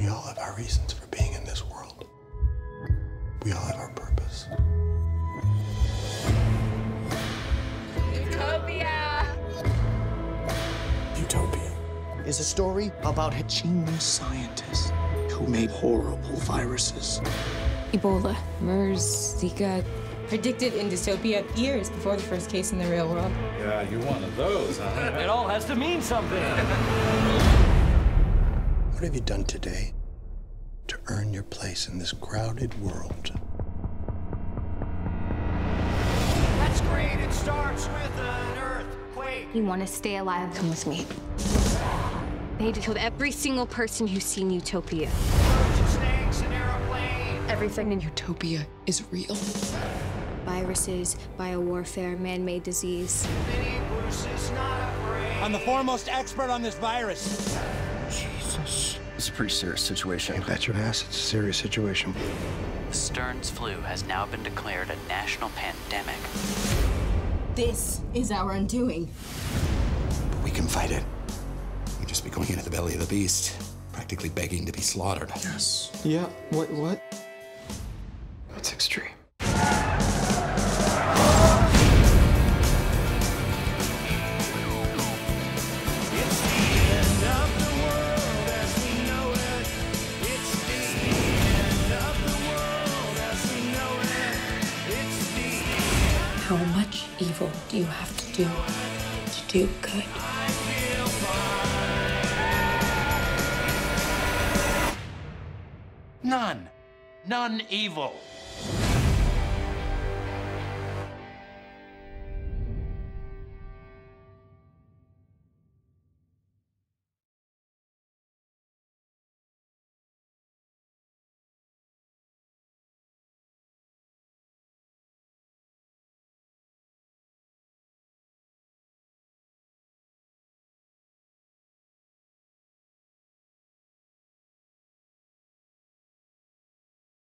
We all have our reasons for being in this world. We all have our purpose. Utopia! Utopia. is a story about a genius scientist who made horrible viruses. Ebola, MERS, Zika. Predicted in dystopia years before the first case in the real world. Yeah, you're one of those, huh? It all has to mean something. What have you done today to earn your place in this crowded world? That's great. It starts with an earthquake. You want to stay alive? Come with me. They need to kill every single person who's seen Utopia. Snakes, an. Everything in Utopia is real. Viruses, biowarfare, man-made disease. Minnie Bruce is not afraid. I'm the foremost expert on this virus. It's a pretty serious situation. You bet your ass it's a serious situation. Stearns flu has now been declared a national pandemic. This is our undoing. But we can fight it. We'd just be going into the belly of the beast, practically begging to be slaughtered. Yes. Yeah, what, what? That's extreme. How much evil do you have to do to do good? None. None evil.